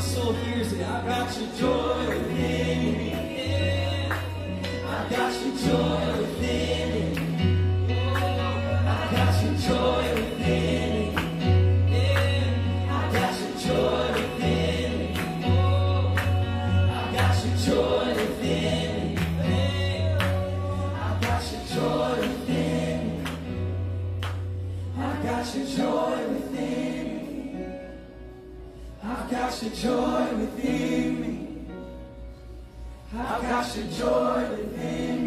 soul hears it. I got your joy. got your joy within me. I've got your joy within me.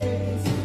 So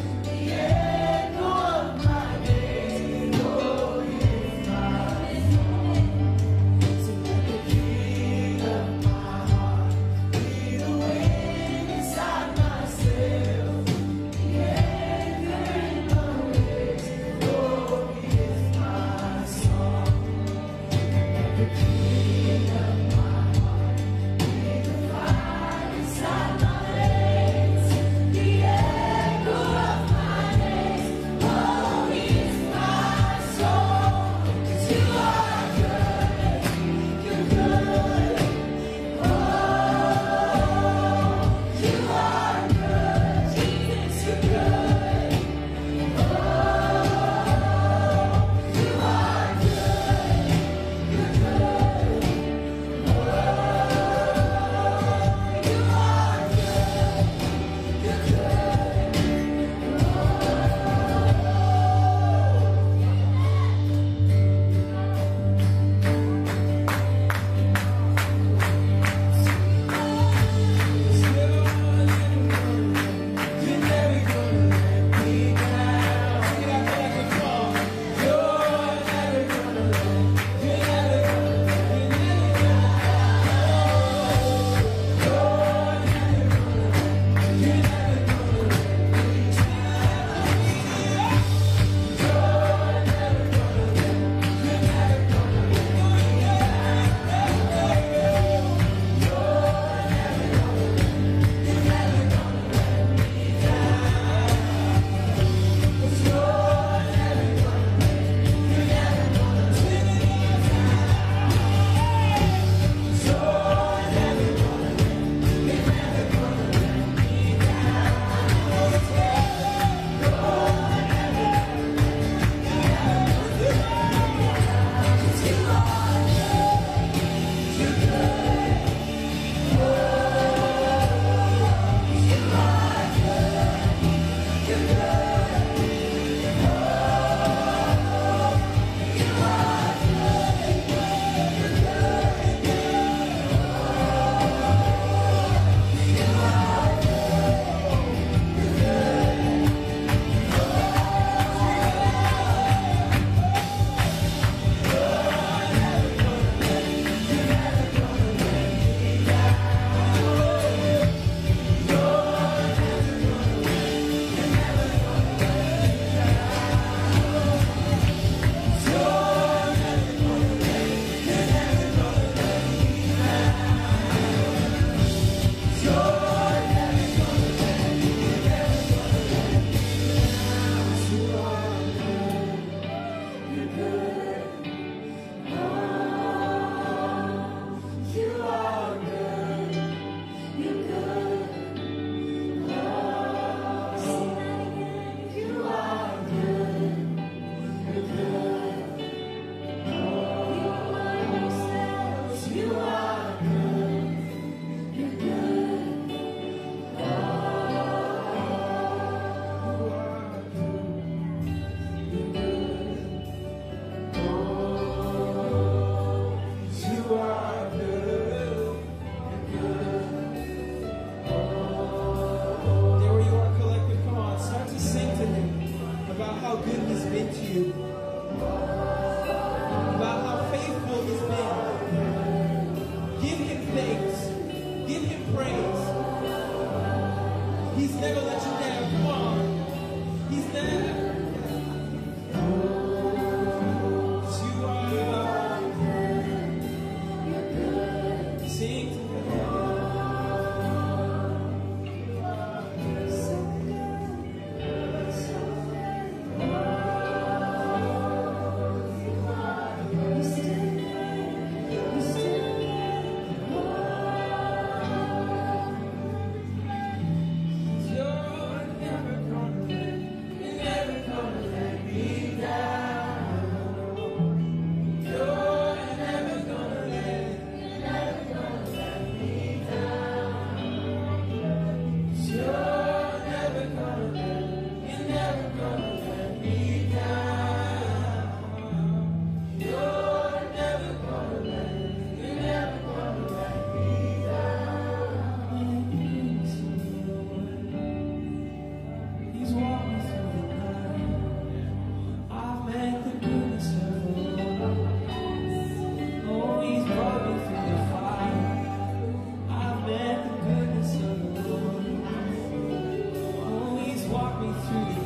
me through the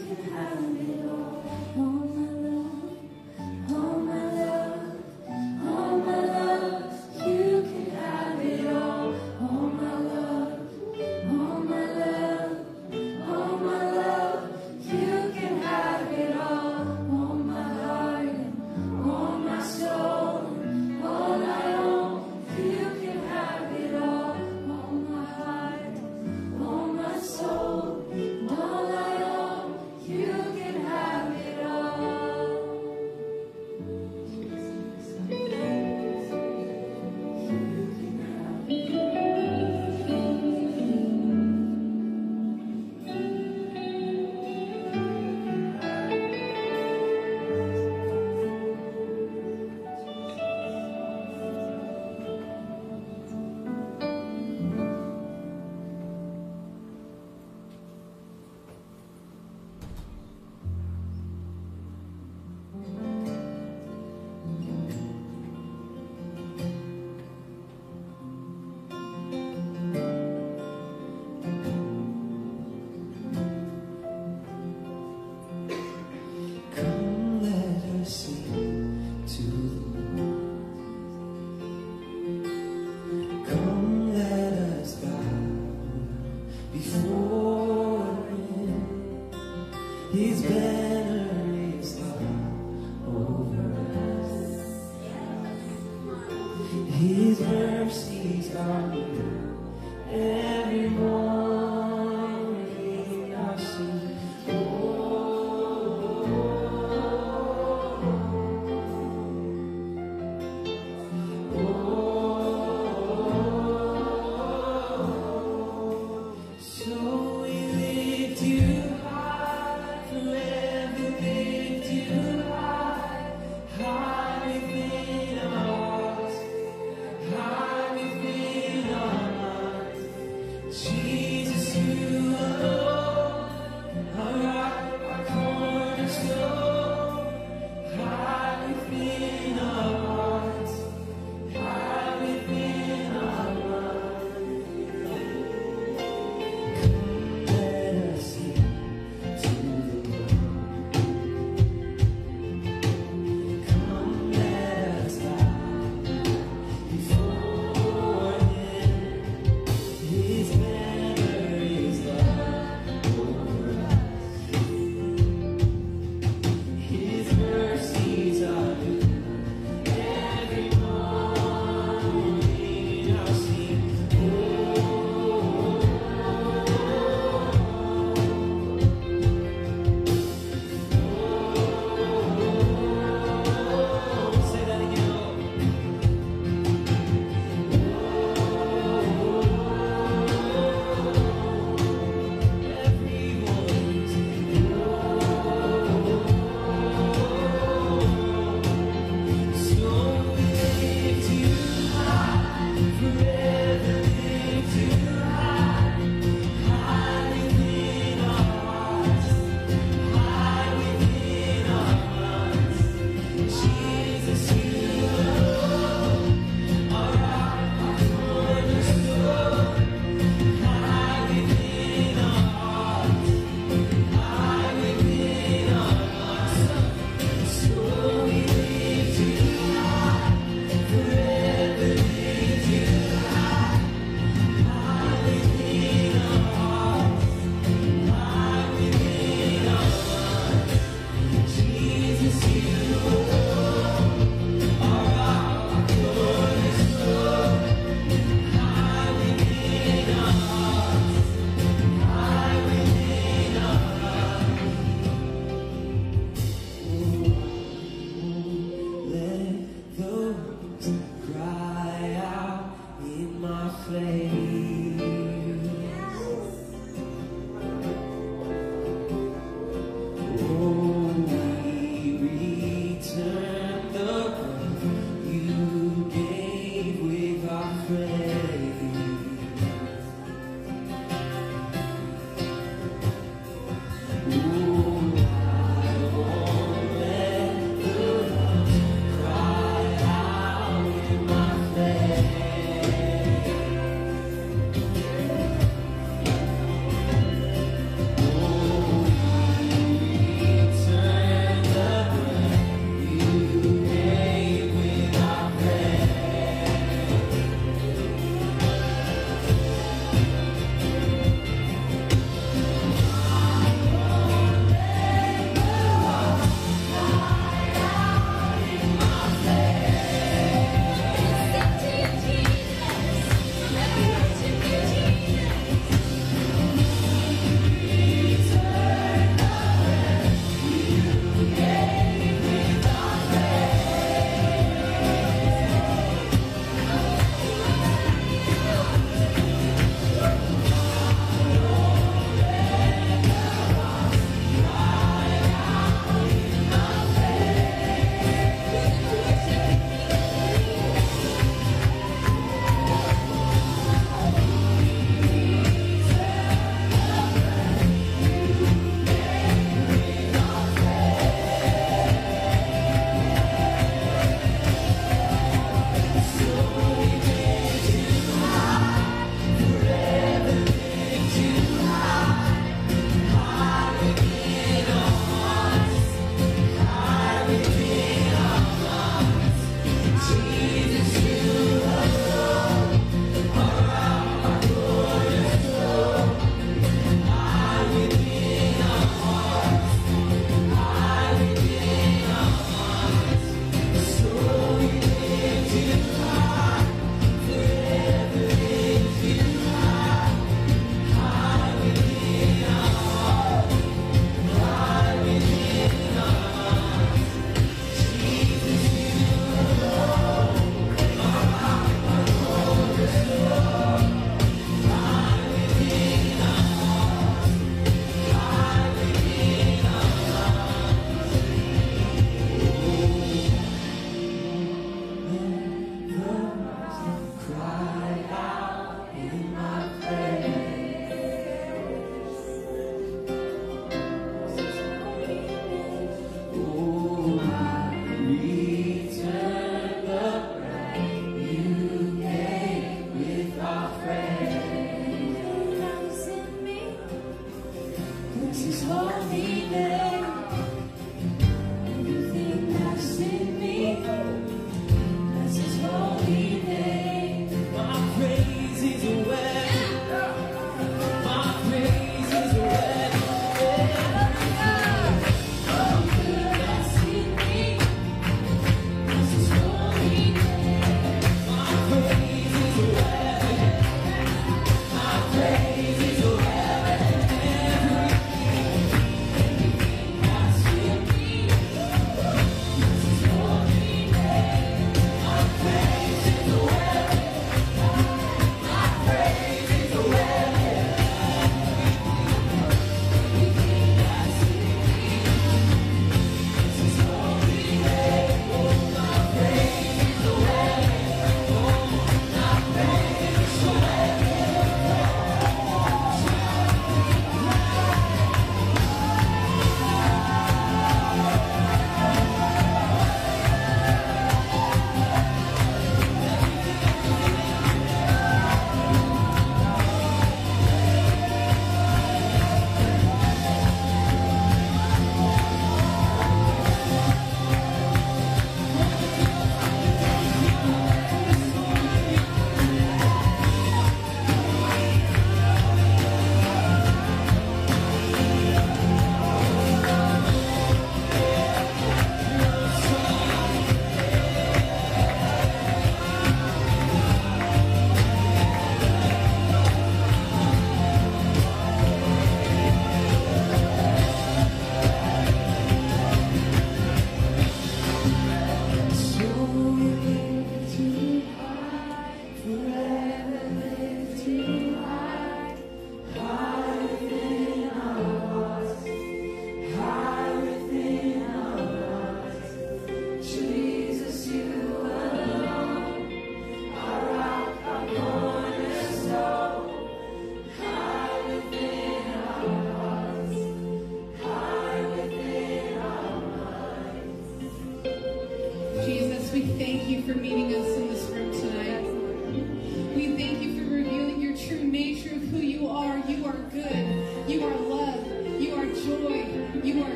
You. can